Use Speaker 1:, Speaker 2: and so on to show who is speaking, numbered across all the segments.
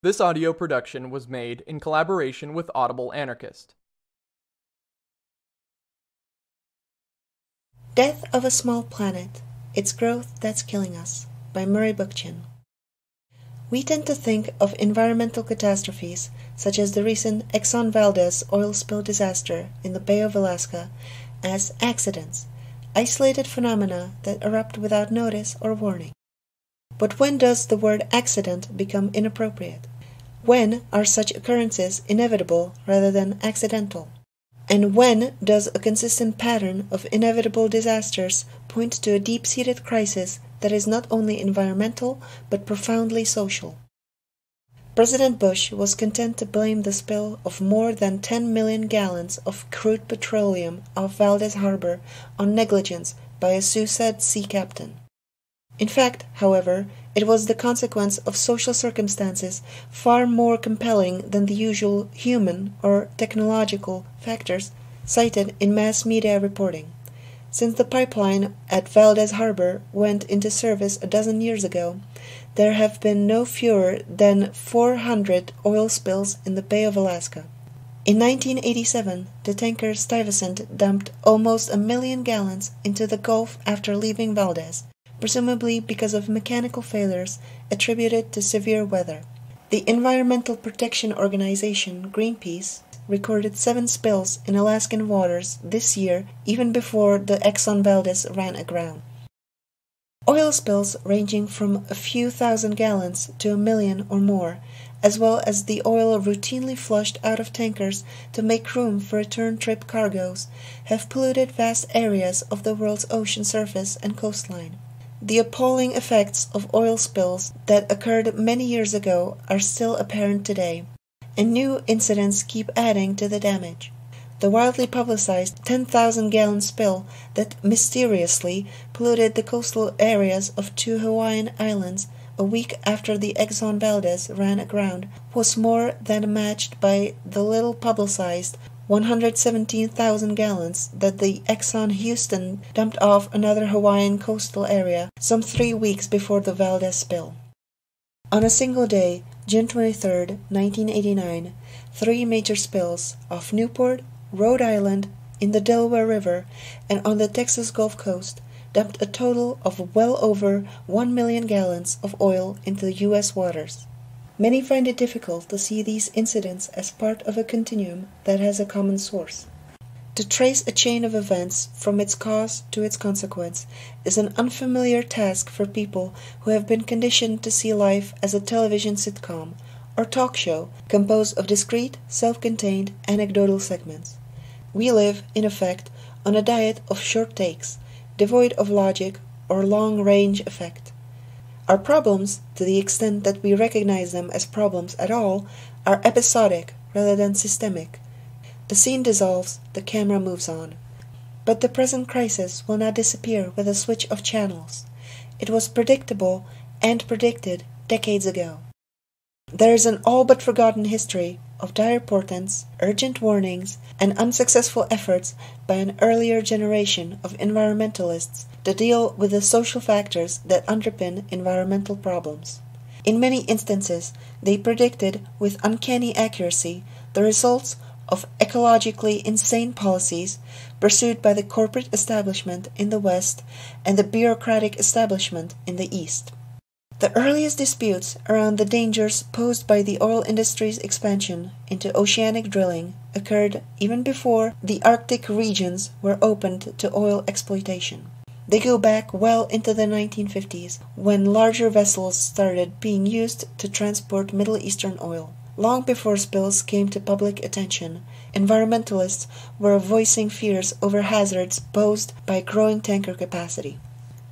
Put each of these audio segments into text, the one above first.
Speaker 1: This audio production was made in collaboration with Audible Anarchist.
Speaker 2: Death of a Small Planet Its Growth That's Killing Us by Murray Bookchin. We tend to think of environmental catastrophes, such as the recent Exxon Valdez oil spill disaster in the Bay of Alaska, as accidents, isolated phenomena that erupt without notice or warning. But when does the word accident become inappropriate? When are such occurrences inevitable rather than accidental? And when does a consistent pattern of inevitable disasters point to a deep seated crisis that is not only environmental but profoundly social? President Bush was content to blame the spill of more than 10 million gallons of crude petroleum off Valdez Harbor on negligence by a suicide sea captain. In fact, however, it was the consequence of social circumstances far more compelling than the usual human or technological factors cited in mass media reporting. Since the pipeline at Valdez Harbor went into service a dozen years ago, there have been no fewer than 400 oil spills in the Bay of Alaska. In 1987, the tanker Stuyvesant dumped almost a million gallons into the Gulf after leaving Valdez presumably because of mechanical failures attributed to severe weather. The Environmental Protection Organization, Greenpeace, recorded seven spills in Alaskan waters this year, even before the Exxon Valdez ran aground. Oil spills ranging from a few thousand gallons to a million or more, as well as the oil routinely flushed out of tankers to make room for return trip cargoes, have polluted vast areas of the world's ocean surface and coastline. The appalling effects of oil spills that occurred many years ago are still apparent today, and new incidents keep adding to the damage. The widely publicized 10,000 gallon spill that mysteriously polluted the coastal areas of two Hawaiian islands a week after the Exxon Valdez ran aground was more than matched by the little publicized 117,000 gallons that the Exxon Houston dumped off another Hawaiian coastal area some three weeks before the Valdez spill. On a single day, June 23, 1989, three major spills off Newport, Rhode Island, in the Delaware River, and on the Texas Gulf Coast dumped a total of well over 1 million gallons of oil into the U.S. waters. Many find it difficult to see these incidents as part of a continuum that has a common source. To trace a chain of events from its cause to its consequence is an unfamiliar task for people who have been conditioned to see life as a television sitcom or talk show composed of discrete, self contained, anecdotal segments. We live, in effect, on a diet of short takes, devoid of logic or long range effect. Our problems, to the extent that we recognize them as problems at all, are episodic rather than systemic. The scene dissolves, the camera moves on. But the present crisis will not disappear with a switch of channels. It was predictable and predicted decades ago. There is an all but forgotten history of dire portents, urgent warnings, and unsuccessful efforts by an earlier generation of environmentalists to deal with the social factors that underpin environmental problems. In many instances, they predicted with uncanny accuracy the results of ecologically insane policies pursued by the corporate establishment in the West and the bureaucratic establishment in the East. The earliest disputes around the dangers posed by the oil industry's expansion into oceanic drilling occurred even before the Arctic regions were opened to oil exploitation. They go back well into the 1950s when larger vessels started being used to transport Middle Eastern oil. Long before spills came to public attention, environmentalists were voicing fears over hazards posed by growing tanker capacity.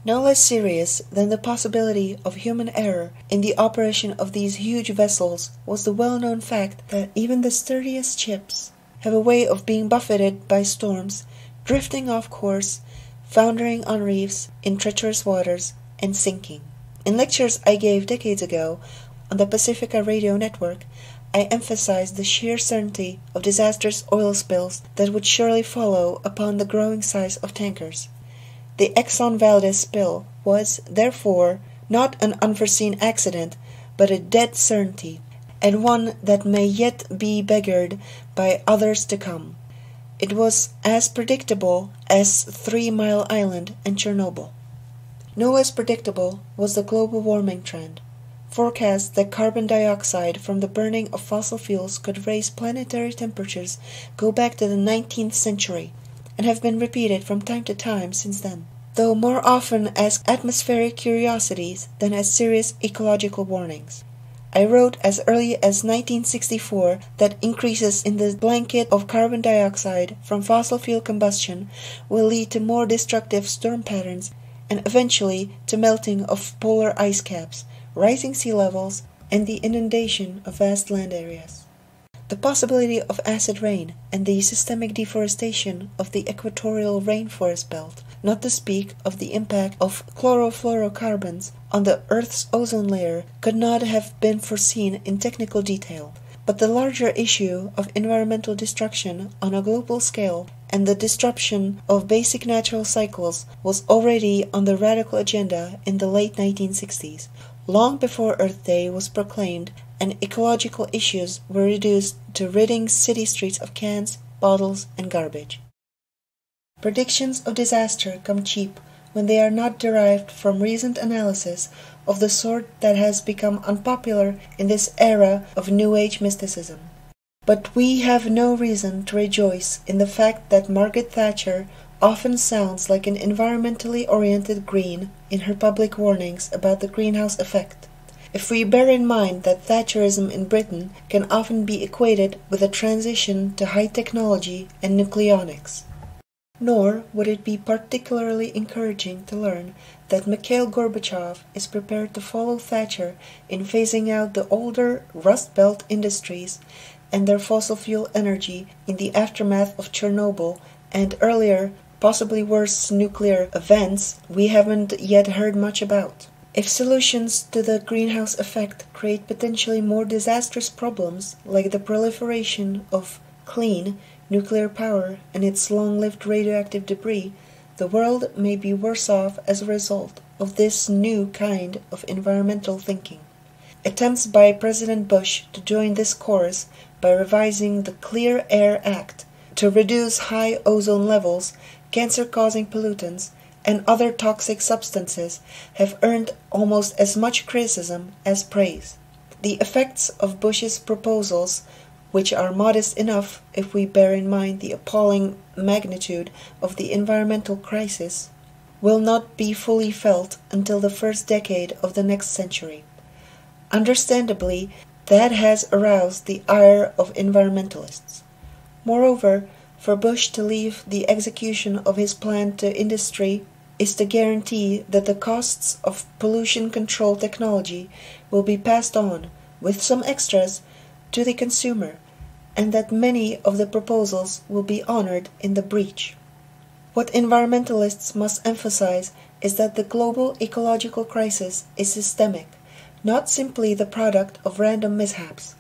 Speaker 2: No less serious than the possibility of human error in the operation of these huge vessels was the well known fact that even the sturdiest ships have a way of being buffeted by storms, drifting off course, foundering on reefs in treacherous waters, and sinking. In lectures I gave decades ago on the Pacifica radio network, I emphasized the sheer certainty of disastrous oil spills that would surely follow upon the growing size of tankers. The Exxon Valdez spill was, therefore, not an unforeseen accident, but a dead certainty, and one that may yet be beggared by others to come. It was as predictable as Three Mile Island and Chernobyl. No less predictable was the global warming trend. Forecasts that carbon dioxide from the burning of fossil fuels could raise planetary temperatures go back to the 19th century and have been repeated from time to time since then, though more often as atmospheric curiosities than as serious ecological warnings. I wrote as early as 1964 that increases in the blanket of carbon dioxide from fossil fuel combustion will lead to more destructive storm patterns and eventually to melting of polar ice caps rising sea levels, and the inundation of vast land areas. The possibility of acid rain and the systemic deforestation of the equatorial rainforest belt, not to speak of the impact of chlorofluorocarbons on the Earth's ozone layer, could not have been foreseen in technical detail. But the larger issue of environmental destruction on a global scale and the disruption of basic natural cycles was already on the radical agenda in the late 1960s, Long before Earth Day was proclaimed and ecological issues were reduced to ridding city streets of cans, bottles, and garbage. Predictions of disaster come cheap when they are not derived from reasoned analysis of the sort that has become unpopular in this era of New Age mysticism. But we have no reason to rejoice in the fact that Margaret Thatcher often sounds like an environmentally oriented green in her public warnings about the greenhouse effect. If we bear in mind that Thatcherism in Britain can often be equated with a transition to high technology and nucleonics. Nor would it be particularly encouraging to learn that Mikhail Gorbachev is prepared to follow Thatcher in phasing out the older Rust Belt industries and their fossil fuel energy in the aftermath of Chernobyl and earlier possibly worse nuclear events we haven't yet heard much about. If solutions to the greenhouse effect create potentially more disastrous problems, like the proliferation of clean nuclear power and its long lived radioactive debris, the world may be worse off as a result of this new kind of environmental thinking. Attempts by President Bush to join this chorus by revising the Clean Air Act to reduce high ozone levels cancer causing pollutants, and other toxic substances have earned almost as much criticism as praise. The effects of Bush's proposals, which are modest enough if we bear in mind the appalling magnitude of the environmental crisis, will not be fully felt until the first decade of the next century. Understandably, that has aroused the ire of environmentalists. Moreover, for Bush to leave the execution of his plan to industry is to guarantee that the costs of pollution control technology will be passed on, with some extras, to the consumer, and that many of the proposals will be honored in the breach. What environmentalists must emphasize is that the global ecological crisis is systemic, not simply the product of random mishaps.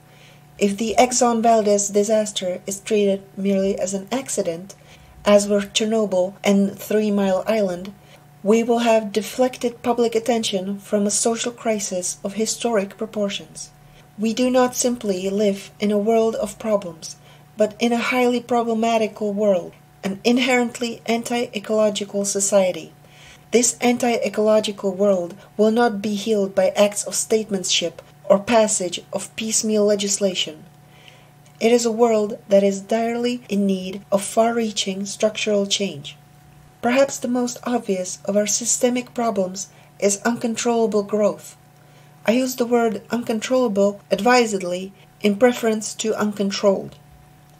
Speaker 2: If the Exxon Valdez disaster is treated merely as an accident, as were Chernobyl and Three Mile Island, we will have deflected public attention from a social crisis of historic proportions. We do not simply live in a world of problems, but in a highly problematical world, an inherently anti ecological society. This anti ecological world will not be healed by acts of statesmanship or passage of piecemeal legislation. It is a world that is direly in need of far reaching structural change. Perhaps the most obvious of our systemic problems is uncontrollable growth. I use the word uncontrollable advisedly in preference to uncontrolled.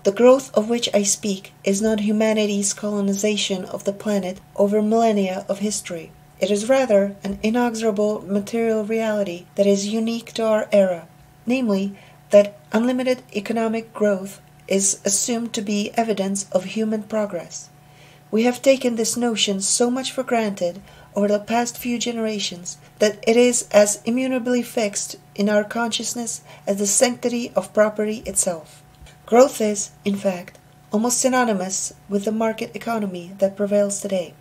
Speaker 2: The growth of which I speak is not humanity's colonization of the planet over millennia of history. It is rather an inexorable material reality that is unique to our era, namely, that unlimited economic growth is assumed to be evidence of human progress. We have taken this notion so much for granted over the past few generations that it is as immutably fixed in our consciousness as the sanctity of property itself. Growth is, in fact, almost synonymous with the market economy that prevails today.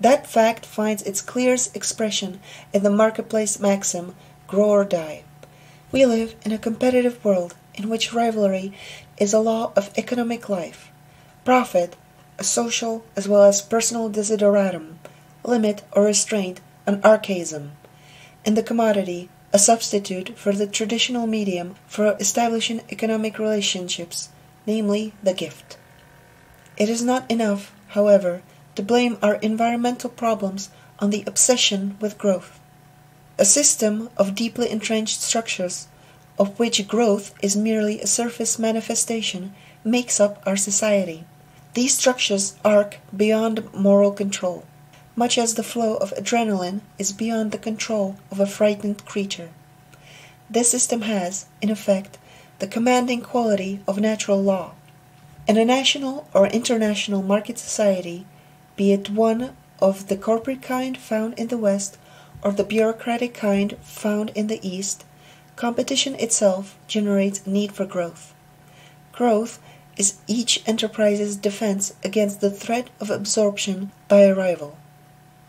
Speaker 2: That fact finds its clearest expression in the marketplace maxim, grow or die. We live in a competitive world in which rivalry is a law of economic life, profit social as well as personal desideratum, limit or restraint an archaism, and the commodity a substitute for the traditional medium for establishing economic relationships, namely the gift. It is not enough, however, to blame our environmental problems on the obsession with growth. A system of deeply entrenched structures, of which growth is merely a surface manifestation, makes up our society. These structures arc beyond moral control, much as the flow of adrenaline is beyond the control of a frightened creature. This system has, in effect, the commanding quality of natural law. In a national or international market society, be it one of the corporate kind found in the West or the bureaucratic kind found in the East, competition itself generates need for growth. Growth is each enterprise's defense against the threat of absorption by a rival.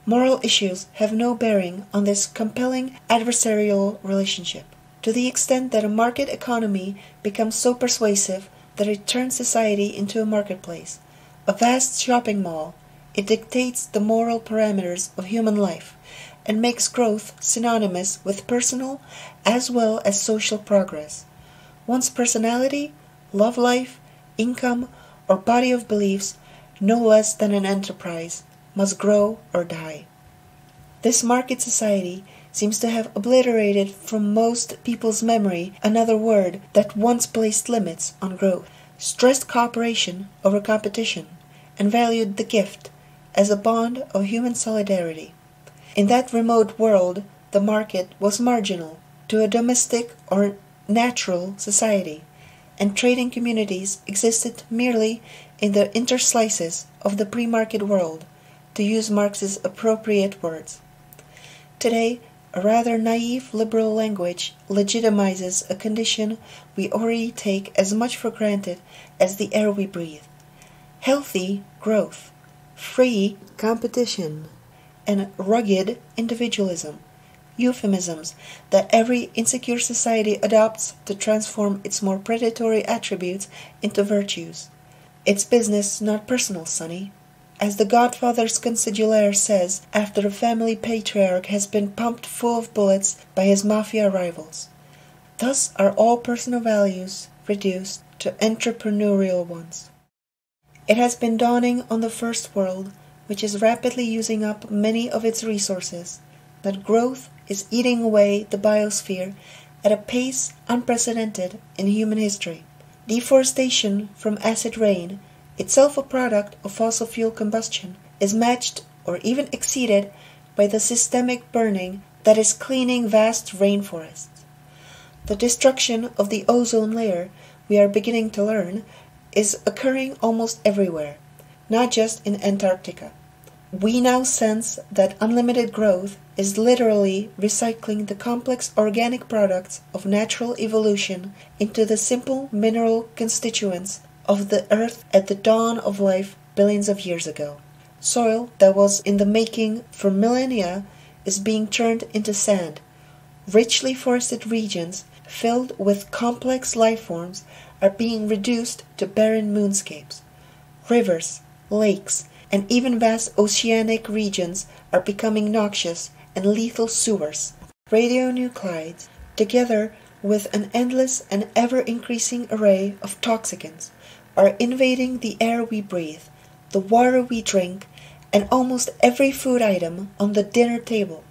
Speaker 2: Moral issues have no bearing on this compelling adversarial relationship. To the extent that a market economy becomes so persuasive that it turns society into a marketplace, a vast shopping mall, it dictates the moral parameters of human life and makes growth synonymous with personal as well as social progress. One's personality, love life, income, or body of beliefs, no less than an enterprise, must grow or die. This market society seems to have obliterated from most people's memory another word that once placed limits on growth, stressed cooperation over competition, and valued the gift as a bond of human solidarity. In that remote world the market was marginal to a domestic or natural society, and trading communities existed merely in the interstices of the pre market world, to use Marx's appropriate words. Today, a rather naive liberal language legitimizes a condition we already take as much for granted as the air we breathe healthy growth, free competition and rugged individualism, euphemisms that every insecure society adopts to transform its more predatory attributes into virtues. It's business, not personal, sonny. As the Godfather's consigliere says after a family patriarch has been pumped full of bullets by his mafia rivals. Thus are all personal values reduced to entrepreneurial ones. It has been dawning on the First World which is rapidly using up many of its resources, that growth is eating away the biosphere at a pace unprecedented in human history. Deforestation from acid rain, itself a product of fossil fuel combustion, is matched or even exceeded by the systemic burning that is cleaning vast rainforests. The destruction of the ozone layer, we are beginning to learn, is occurring almost everywhere, not just in Antarctica. We now sense that unlimited growth is literally recycling the complex organic products of natural evolution into the simple mineral constituents of the earth at the dawn of life billions of years ago. Soil that was in the making for millennia is being turned into sand. Richly forested regions filled with complex life forms are being reduced to barren moonscapes. Rivers, lakes, and even vast oceanic regions are becoming noxious and lethal sewers. Radionuclides, together with an endless and ever increasing array of toxicants, are invading the air we breathe, the water we drink, and almost every food item on the dinner table.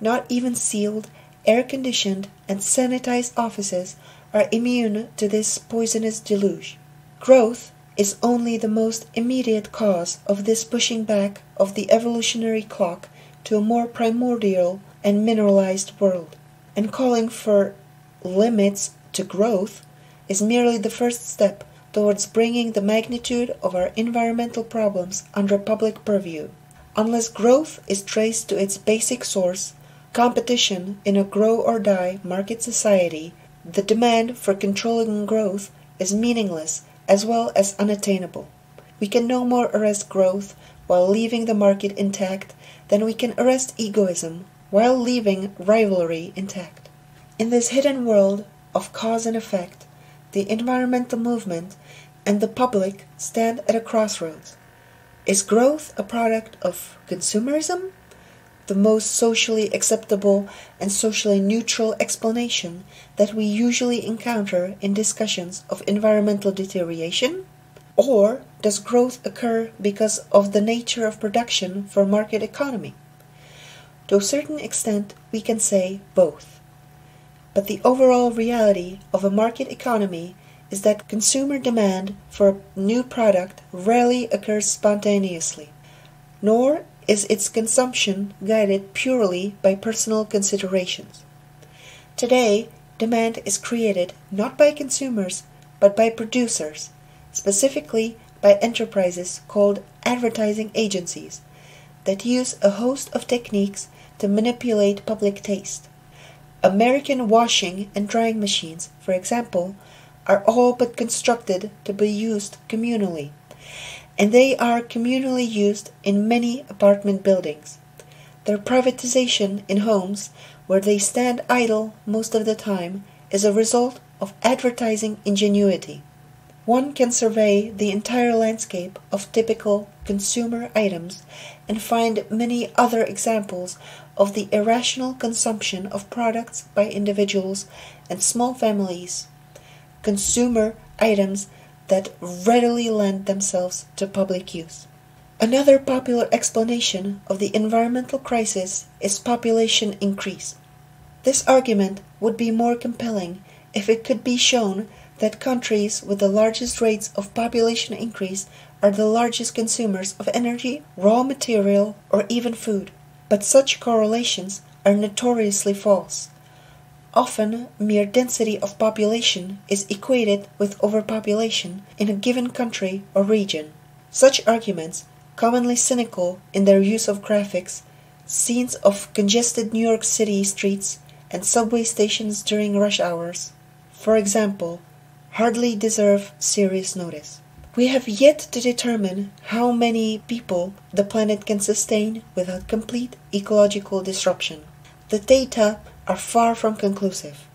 Speaker 2: Not even sealed, air conditioned, and sanitized offices are immune to this poisonous deluge. Growth is only the most immediate cause of this pushing back of the evolutionary clock to a more primordial and mineralized world, and calling for limits to growth is merely the first step towards bringing the magnitude of our environmental problems under public purview. Unless growth is traced to its basic source, competition in a grow or die market society, the demand for controlling growth is meaningless as well as unattainable. We can no more arrest growth while leaving the market intact than we can arrest egoism while leaving rivalry intact. In this hidden world of cause and effect, the environmental movement, and the public stand at a crossroads. Is growth a product of consumerism? The most socially acceptable and socially neutral explanation that we usually encounter in discussions of environmental deterioration? Or does growth occur because of the nature of production for market economy? To a certain extent, we can say both. But the overall reality of a market economy is that consumer demand for a new product rarely occurs spontaneously, nor is its consumption guided purely by personal considerations. Today, demand is created not by consumers but by producers, specifically by enterprises called advertising agencies that use a host of techniques to manipulate public taste. American washing and drying machines, for example, are all but constructed to be used communally, and they are communally used in many apartment buildings. Their privatization in homes, where they stand idle most of the time, is a result of advertising ingenuity. One can survey the entire landscape of typical consumer items and find many other examples of the irrational consumption of products by individuals and small families, consumer items that readily lend themselves to public use. Another popular explanation of the environmental crisis is population increase. This argument would be more compelling if it could be shown that countries with the largest rates of population increase are the largest consumers of energy, raw material, or even food. But such correlations are notoriously false. Often, mere density of population is equated with overpopulation in a given country or region. Such arguments, commonly cynical in their use of graphics, scenes of congested New York City streets, and subway stations during rush hours, for example, hardly deserve serious notice. We have yet to determine how many people the planet can sustain without complete ecological disruption. The data are far from conclusive,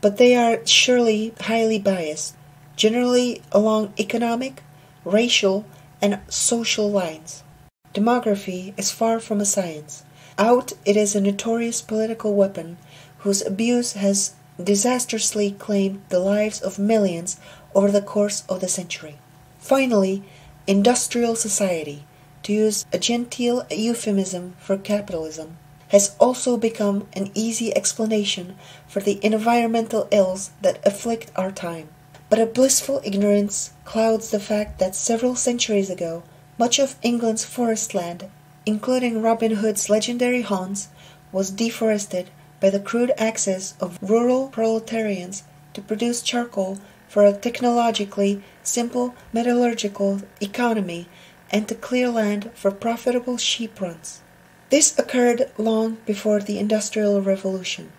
Speaker 2: but they are surely highly biased, generally along economic, racial, and social lines. Demography is far from a science. Out it is a notorious political weapon whose abuse has disastrously claimed the lives of millions over the course of the century. Finally, industrial society, to use a genteel euphemism for capitalism, has also become an easy explanation for the environmental ills that afflict our time. But a blissful ignorance clouds the fact that several centuries ago much of England's forest land, including Robin Hood's legendary haunts, was deforested by the crude access of rural proletarians to produce charcoal for a technologically simple metallurgical economy and to clear land for profitable sheep runs. This occurred long before the Industrial Revolution.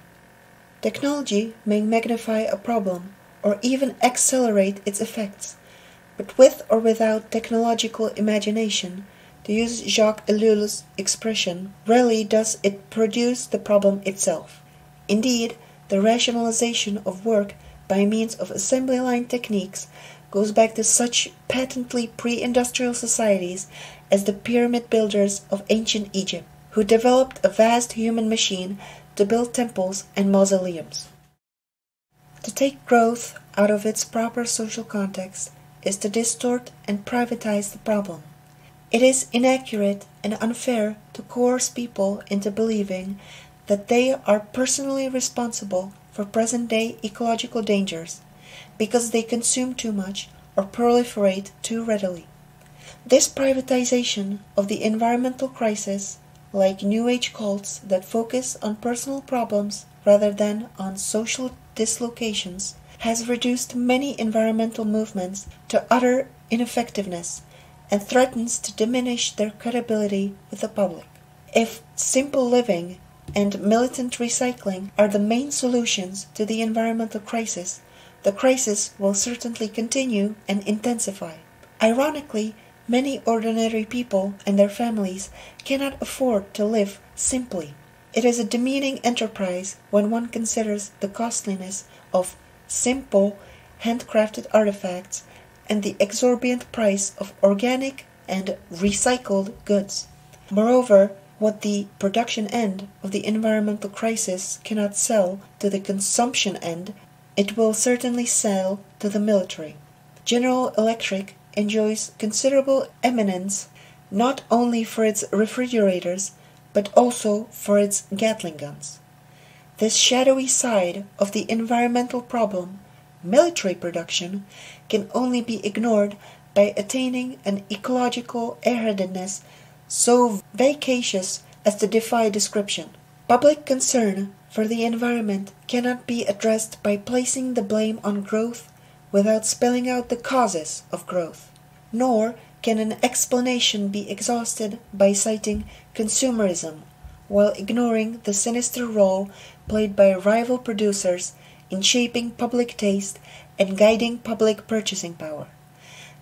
Speaker 2: Technology may magnify a problem or even accelerate its effects, but with or without technological imagination, to use Jacques Ellul's expression, rarely does it produce the problem itself. Indeed, the rationalization of work by means of assembly line techniques goes back to such patently pre industrial societies as the pyramid builders of ancient Egypt, who developed a vast human machine to build temples and mausoleums. To take growth out of its proper social context is to distort and privatize the problem. It is inaccurate and unfair to coerce people into believing that they are personally responsible for present day ecological dangers because they consume too much or proliferate too readily. This privatization of the environmental crisis, like New Age cults that focus on personal problems rather than on social dislocations, has reduced many environmental movements to utter ineffectiveness and threatens to diminish their credibility with the public. If simple living and militant recycling are the main solutions to the environmental crisis, the crisis will certainly continue and intensify. Ironically, many ordinary people and their families cannot afford to live simply. It is a demeaning enterprise when one considers the costliness of simple, handcrafted artifacts and the exorbitant price of organic and recycled goods. Moreover, what the production end of the environmental crisis cannot sell to the consumption end, it will certainly sell to the military. General Electric enjoys considerable eminence not only for its refrigerators but also for its Gatling guns. This shadowy side of the environmental problem, military production, can only be ignored by attaining an ecological airheadedness so vacacious as to defy description. Public concern for the environment cannot be addressed by placing the blame on growth without spelling out the causes of growth. Nor can an explanation be exhausted by citing consumerism while ignoring the sinister role played by rival producers in shaping public taste and guiding public purchasing power.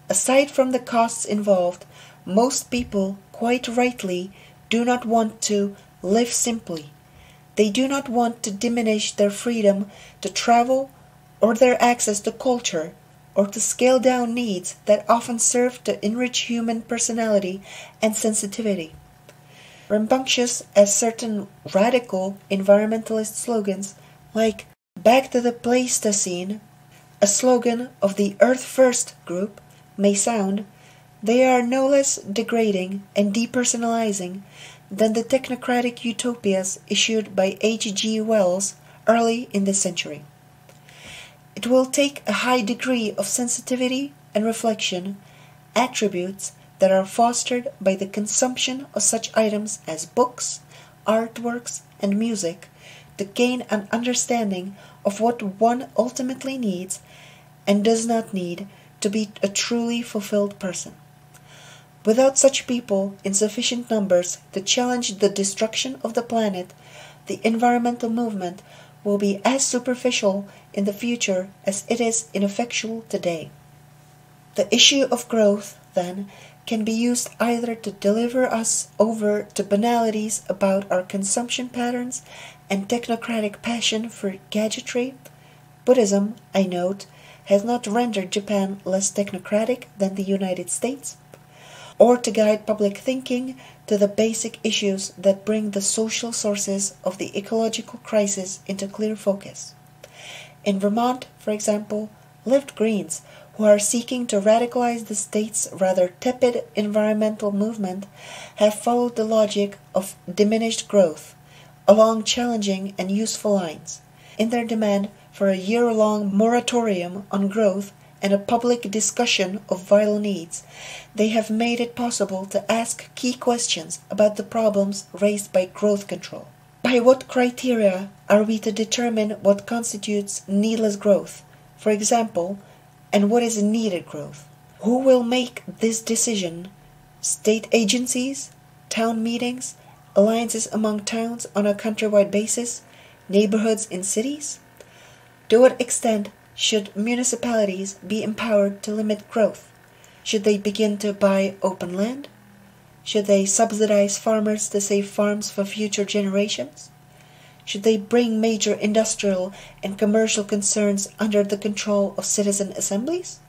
Speaker 2: Aside from the costs involved, most people, quite rightly, do not want to live simply. They do not want to diminish their freedom to travel or their access to culture or to scale down needs that often serve to enrich human personality and sensitivity. Rambunctious as certain radical environmentalist slogans like Back to the Pleistocene, a slogan of the Earth First group, may sound, they are no less degrading and depersonalizing than the technocratic utopias issued by H. G. Wells early in this century. It will take a high degree of sensitivity and reflection, attributes that are fostered by the consumption of such items as books, artworks, and music, to gain an understanding of what one ultimately needs and does not need to be a truly fulfilled person. Without such people in sufficient numbers to challenge the destruction of the planet, the environmental movement will be as superficial in the future as it is ineffectual today. The issue of growth, then, can be used either to deliver us over to banalities about our consumption patterns and technocratic passion for gadgetry. Buddhism, I note, has not rendered Japan less technocratic than the United States or to guide public thinking to the basic issues that bring the social sources of the ecological crisis into clear focus. In Vermont, for example, Left Greens, who are seeking to radicalize the state's rather tepid environmental movement, have followed the logic of diminished growth along challenging and useful lines in their demand for a year long moratorium on growth and a public discussion of vital needs, they have made it possible to ask key questions about the problems raised by growth control. By what criteria are we to determine what constitutes needless growth, for example, and what is needed growth? Who will make this decision? State agencies, town meetings, alliances among towns on a countrywide basis, neighborhoods in cities? To what extent should municipalities be empowered to limit growth? Should they begin to buy open land? Should they subsidize farmers to save farms for future generations? Should they bring major industrial and commercial concerns under the control of citizen assemblies?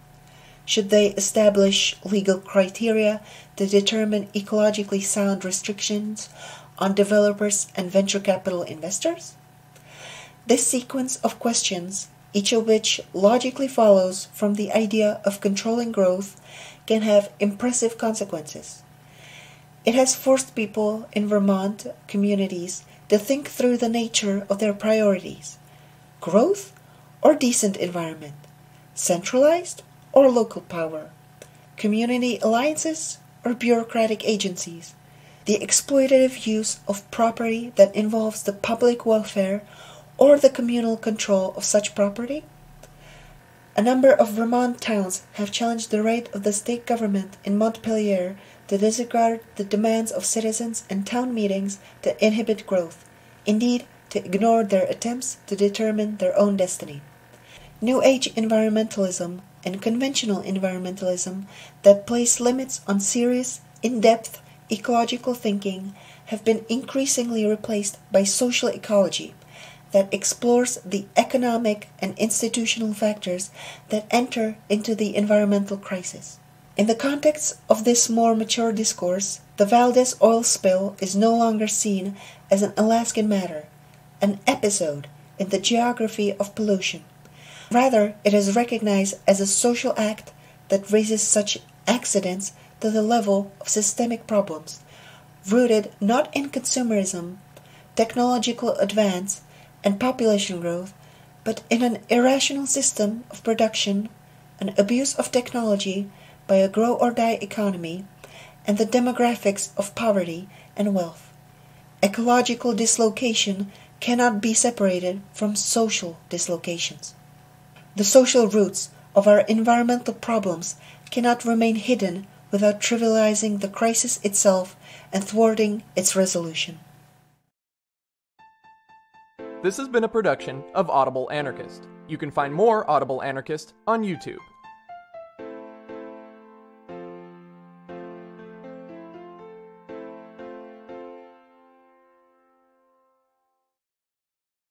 Speaker 2: Should they establish legal criteria to determine ecologically sound restrictions on developers and venture capital investors? This sequence of questions each of which logically follows from the idea of controlling growth, can have impressive consequences. It has forced people in Vermont communities to think through the nature of their priorities. Growth or decent environment, centralized or local power, community alliances or bureaucratic agencies, the exploitative use of property that involves the public welfare or the communal control of such property? A number of Vermont towns have challenged the right of the state government in Montpelier to disregard the demands of citizens and town meetings to inhibit growth, indeed, to ignore their attempts to determine their own destiny. New Age environmentalism and conventional environmentalism that place limits on serious, in depth ecological thinking have been increasingly replaced by social ecology that explores the economic and institutional factors that enter into the environmental crisis. In the context of this more mature discourse, the Valdez oil spill is no longer seen as an Alaskan matter, an episode in the geography of pollution. Rather, it is recognized as a social act that raises such accidents to the level of systemic problems, rooted not in consumerism, technological advance, and population growth, but in an irrational system of production, an abuse of technology by a grow or die economy, and the demographics of poverty and wealth. Ecological dislocation cannot be separated from social dislocations. The social roots of our environmental problems cannot remain hidden without trivializing the crisis itself and thwarting its resolution.
Speaker 1: This has been a production of Audible Anarchist. You can find more Audible Anarchist on YouTube.